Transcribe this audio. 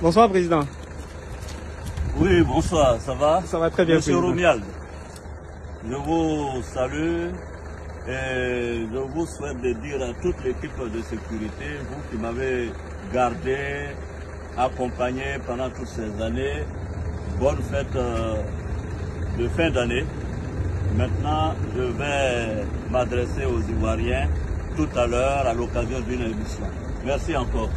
Bonsoir, Président. Oui, bonsoir, ça va? Ça va très bien, Monsieur Président. Je vous salue et je vous souhaite de dire à toute l'équipe de sécurité, vous qui m'avez gardé, accompagné pendant toutes ces années, bonne fête euh, de fin d'année. Maintenant, je vais m'adresser aux Ivoiriens tout à l'heure à l'occasion d'une émission. Merci encore.